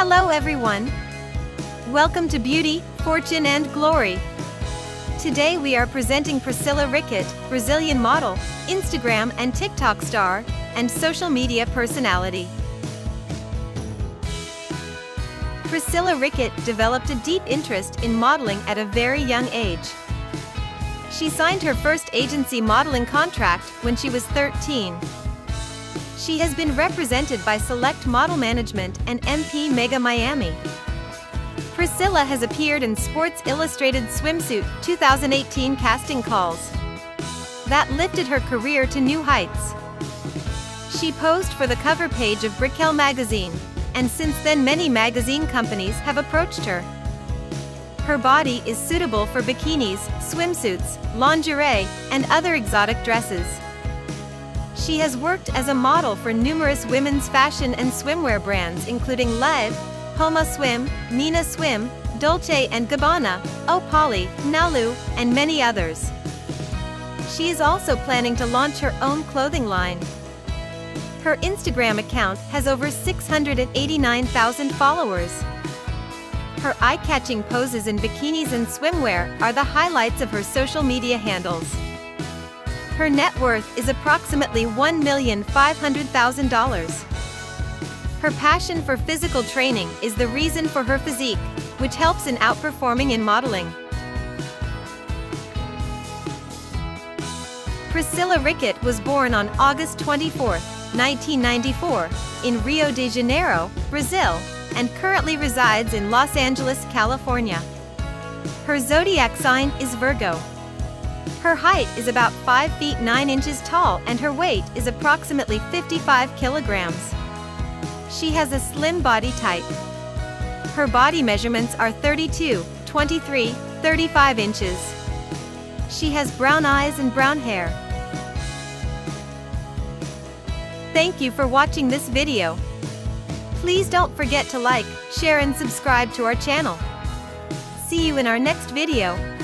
Hello everyone! Welcome to Beauty, Fortune and Glory. Today we are presenting Priscilla Ricart, Brazilian model, Instagram and TikTok star, and social media personality. Priscilla Ricart developed a deep interest in modeling at a very young age. She signed her first agency modeling contract when she was 13. She has been represented by Select Model Management and MP Mega Miami. Priscilla has appeared in Sports Illustrated Swimsuit 2018 casting calls. That lifted her career to new heights. She posed for the cover page of Brickell magazine, and since then many magazine companies have approached her. Her body is suitable for bikinis, swimsuits, lingerie, and other exotic dresses. She has worked as a model for numerous women's fashion and swimwear brands including Lev, Poma Swim, Nina Swim, Dolce & Gabbana, oh Opali, Nalu, and many others. She is also planning to launch her own clothing line. Her Instagram account has over 689,000 followers. Her eye-catching poses in bikinis and swimwear are the highlights of her social media handles. Her net worth is approximately $1,500,000. Her passion for physical training is the reason for her physique, which helps in outperforming in modeling. Priscilla Ricart was born on August 24, 1994, in Rio de Janeiro, Brazil, and currently resides in Los Angeles, California. Her zodiac sign is Virgo. Her height is about 5 feet 9 inches tall and her weight is approximately 55 kilograms. She has a slim body type. Her body measurements are 32, 23, 35 inches. She has brown eyes and brown hair. Thank you for watching this video. Please don't forget to like, share and subscribe to our channel. See you in our next video.